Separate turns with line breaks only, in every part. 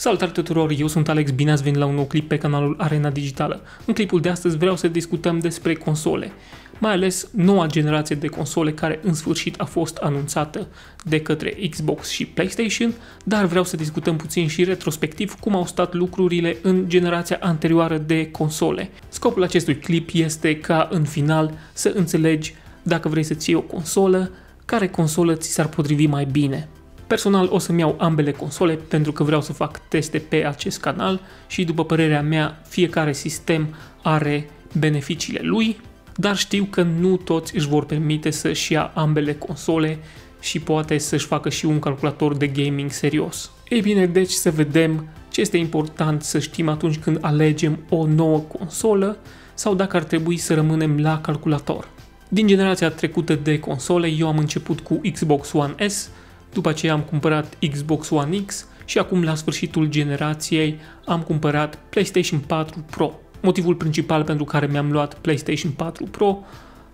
Salutare tuturor, eu sunt Alex, bine ați venit la un nou clip pe canalul Arena Digitală. În clipul de astăzi vreau să discutăm despre console, mai ales noua generație de console care în sfârșit a fost anunțată de către Xbox și PlayStation, dar vreau să discutăm puțin și retrospectiv cum au stat lucrurile în generația anterioară de console. Scopul acestui clip este ca în final să înțelegi dacă vrei să-ți iei o consolă, care consolă ți s-ar potrivi mai bine. Personal o să-mi iau ambele console pentru că vreau să fac teste pe acest canal și după părerea mea fiecare sistem are beneficiile lui, dar știu că nu toți își vor permite să-și ia ambele console și poate să-și facă și un calculator de gaming serios. Ei bine, deci să vedem ce este important să știm atunci când alegem o nouă consolă sau dacă ar trebui să rămânem la calculator. Din generația trecută de console, eu am început cu Xbox One S, după aceea am cumpărat Xbox One X și acum la sfârșitul generației am cumpărat PlayStation 4 Pro. Motivul principal pentru care mi-am luat PlayStation 4 Pro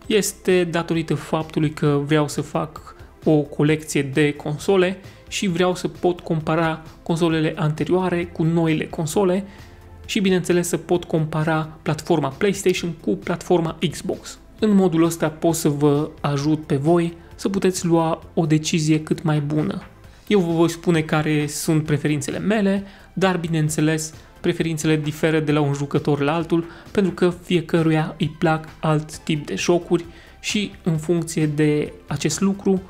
este datorită faptului că vreau să fac o colecție de console și vreau să pot compara consolele anterioare cu noile console și bineînțeles să pot compara platforma PlayStation cu platforma Xbox. În modul ăsta pot să vă ajut pe voi să puteți lua o decizie cât mai bună. Eu vă voi spune care sunt preferințele mele, dar bineînțeles preferințele diferă de la un jucător la altul pentru că fiecăruia îi plac alt tip de jocuri și în funcție de acest lucru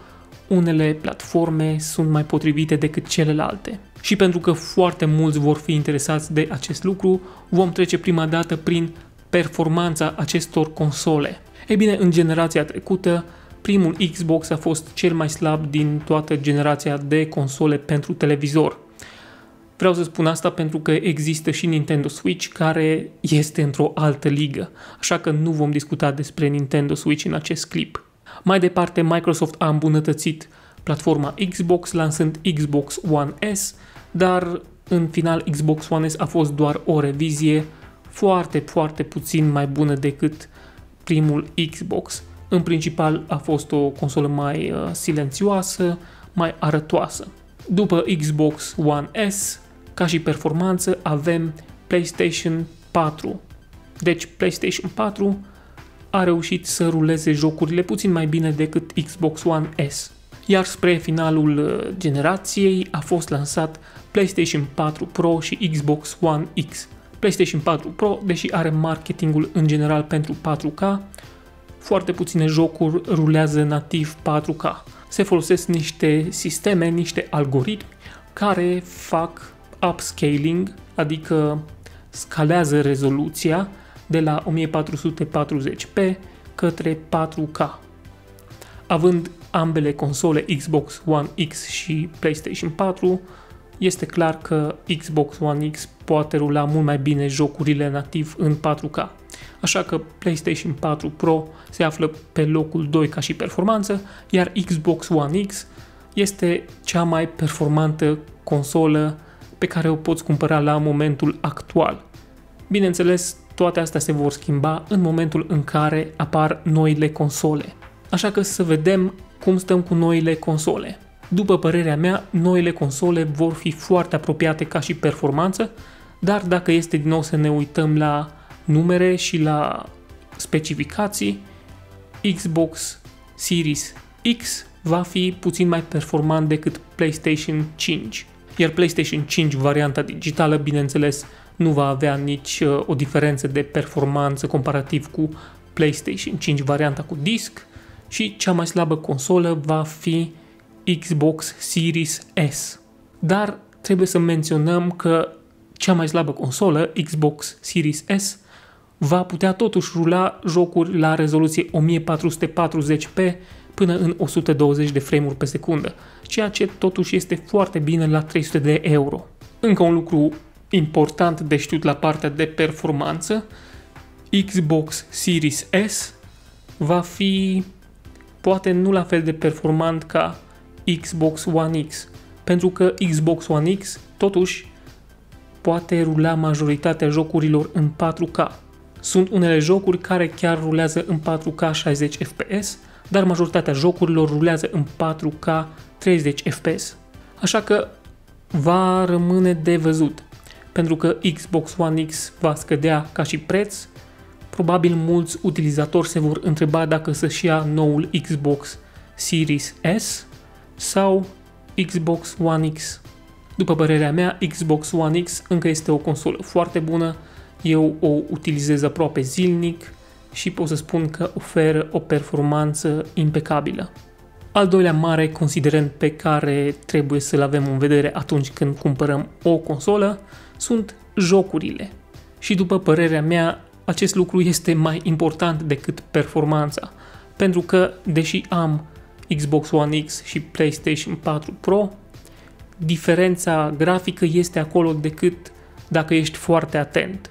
unele platforme sunt mai potrivite decât celelalte. Și pentru că foarte mulți vor fi interesați de acest lucru, vom trece prima dată prin performanța acestor console. Ei bine, în generația trecută, primul Xbox a fost cel mai slab din toată generația de console pentru televizor. Vreau să spun asta pentru că există și Nintendo Switch care este într-o altă ligă, așa că nu vom discuta despre Nintendo Switch în acest clip. Mai departe, Microsoft a îmbunătățit platforma Xbox lansând Xbox One S, dar în final Xbox One S a fost doar o revizie foarte, foarte puțin mai bună decât primul Xbox. În principal a fost o consolă mai uh, silențioasă, mai arătoasă. După Xbox One S, ca și performanță, avem PlayStation 4. Deci PlayStation 4 a reușit să ruleze jocurile puțin mai bine decât Xbox One S. Iar spre finalul uh, generației a fost lansat PlayStation 4 Pro și Xbox One X. PlayStation 4 Pro, deși are marketingul în general pentru 4K, foarte puține jocuri rulează nativ 4K. Se folosesc niște sisteme, niște algoritmi care fac upscaling, adică scalează rezoluția de la 1440p către 4K. Având ambele console Xbox One X și PlayStation 4, este clar că Xbox One X poate rula mult mai bine jocurile nativ în 4K. Așa că PlayStation 4 Pro se află pe locul 2 ca și performanță, iar Xbox One X este cea mai performantă consolă pe care o poți cumpăra la momentul actual. Bineînțeles, toate astea se vor schimba în momentul în care apar noile console. Așa că să vedem cum stăm cu noile console. După părerea mea, noile console vor fi foarte apropiate ca și performanță, dar dacă este din nou să ne uităm la numere și la specificații, Xbox Series X va fi puțin mai performant decât PlayStation 5. Iar PlayStation 5, varianta digitală, bineînțeles, nu va avea nici uh, o diferență de performanță comparativ cu PlayStation 5, varianta cu disc, și cea mai slabă consolă va fi Xbox Series S. Dar trebuie să menționăm că cea mai slabă consolă, Xbox Series S, va putea totuși rula jocuri la rezoluție 1440p până în 120 de frame-uri pe secundă, ceea ce totuși este foarte bine la 300 de euro. Încă un lucru important de știut la partea de performanță, Xbox Series S va fi poate nu la fel de performant ca Xbox One X, pentru că Xbox One X totuși poate rula majoritatea jocurilor în 4K. Sunt unele jocuri care chiar rulează în 4K 60 FPS, dar majoritatea jocurilor rulează în 4K 30 FPS. Așa că va rămâne de văzut, pentru că Xbox One X va scădea ca și preț, probabil mulți utilizatori se vor întreba dacă să-și ia noul Xbox Series S sau Xbox One X. După părerea mea, Xbox One X încă este o consolă foarte bună, eu o utilizez aproape zilnic și pot să spun că oferă o performanță impecabilă. Al doilea mare considerent pe care trebuie să-l avem în vedere atunci când cumpărăm o consolă sunt jocurile. Și după părerea mea, acest lucru este mai important decât performanța, pentru că, deși am Xbox One X și PlayStation 4 Pro, diferența grafică este acolo decât dacă ești foarte atent.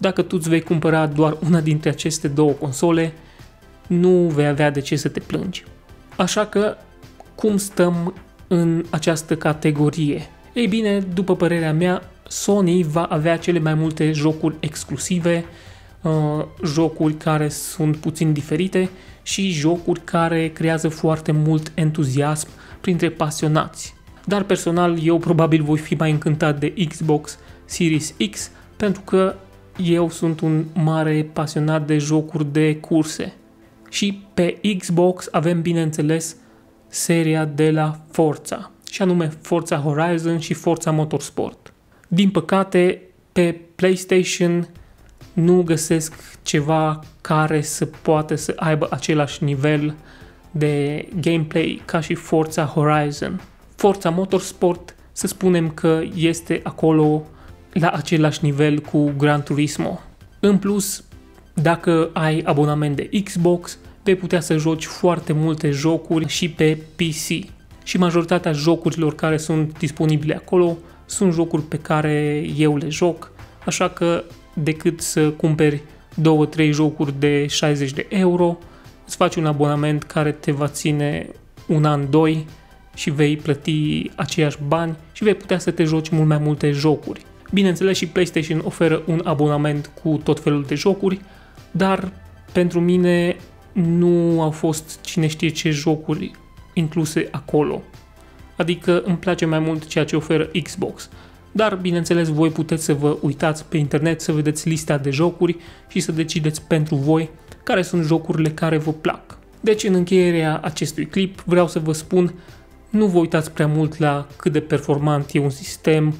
Dacă tu îți vei cumpăra doar una dintre aceste două console, nu vei avea de ce să te plângi. Așa că, cum stăm în această categorie? Ei bine, după părerea mea, Sony va avea cele mai multe jocuri exclusive, uh, jocuri care sunt puțin diferite și jocuri care creează foarte mult entuziasm printre pasionați. Dar personal eu probabil voi fi mai încântat de Xbox Series X pentru că eu sunt un mare pasionat de jocuri de curse. Și pe Xbox avem, bineînțeles, seria de la Forza, și anume Forza Horizon și Forza Motorsport. Din păcate, pe PlayStation nu găsesc ceva care să poată să aibă același nivel de gameplay ca și Forza Horizon. Forza Motorsport, să spunem că este acolo la același nivel cu Gran Turismo. În plus, dacă ai abonament de Xbox, vei putea să joci foarte multe jocuri și pe PC. Și majoritatea jocurilor care sunt disponibile acolo sunt jocuri pe care eu le joc, așa că decât să cumperi 2-3 jocuri de 60 de euro, îți faci un abonament care te va ține un an, doi și vei plăti aceiași bani și vei putea să te joci mult mai multe jocuri. Bineînțeles și PlayStation oferă un abonament cu tot felul de jocuri, dar pentru mine nu au fost cine știe ce jocuri incluse acolo. Adică îmi place mai mult ceea ce oferă Xbox. Dar, bineînțeles, voi puteți să vă uitați pe internet, să vedeți lista de jocuri și să decideți pentru voi care sunt jocurile care vă plac. Deci, în încheierea acestui clip, vreau să vă spun, nu vă uitați prea mult la cât de performant e un sistem,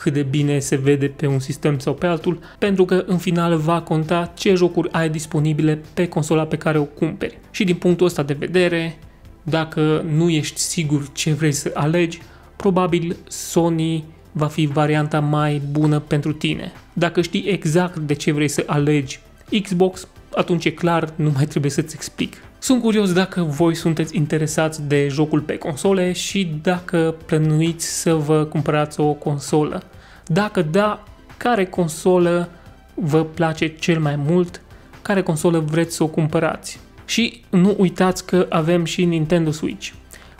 cât de bine se vede pe un sistem sau pe altul, pentru că în final va conta ce jocuri ai disponibile pe consola pe care o cumperi. Și din punctul ăsta de vedere, dacă nu ești sigur ce vrei să alegi, probabil Sony va fi varianta mai bună pentru tine. Dacă știi exact de ce vrei să alegi Xbox, atunci e clar, nu mai trebuie să-ți explic. Sunt curios dacă voi sunteți interesați de jocul pe console și dacă plănuiți să vă cumpărați o consolă. Dacă da, care consolă vă place cel mai mult, care consolă vreți să o cumpărați. Și nu uitați că avem și Nintendo Switch.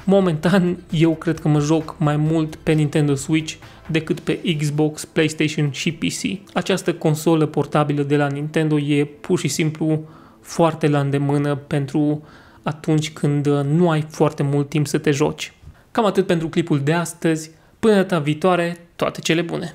Momentan eu cred că mă joc mai mult pe Nintendo Switch decât pe Xbox, PlayStation și PC. Această consolă portabilă de la Nintendo e pur și simplu foarte la îndemână pentru atunci când nu ai foarte mult timp să te joci. Cam atât pentru clipul de astăzi. Până data viitoare, toate cele bune!